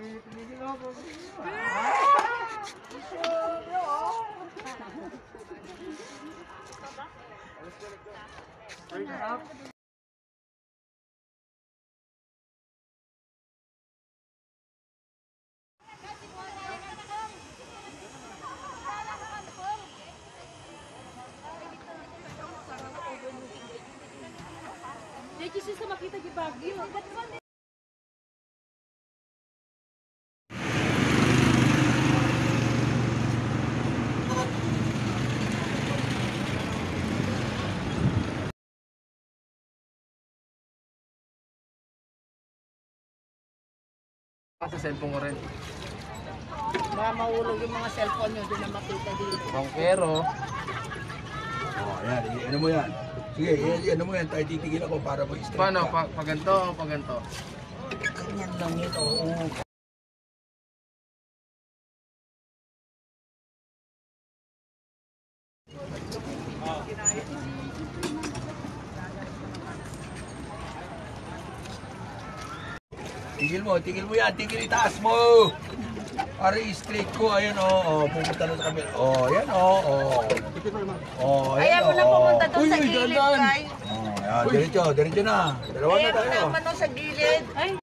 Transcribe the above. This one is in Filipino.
Dahil kasi sa makita di Baguio. Sa cellphone ko rin. Baka mahulog yung mga cellphone nyo, doon na makita dito. Bangkero. Oh, yan. i- Ano mo yan? Sige, i- ano mo yan. Tayo titigil ako para mag-straight Paano? ka. Pa, pa ganito o pa ganito? Ganyan lang yun. Oo. Tigil mo, tigil mo yan, tigil itaas mo. Para i-straight ko, ayan o, oh, oh, pupunta na sa kabila. Oh, ayan o, oh, oh. Oh, ayan Ayaw mo na oh. pumunta doon sa gilid. Kay. Oh, ayan, diretso, diretso na. Dalawa na Ayaw mo tayo. naman doon sa gilid. Ay,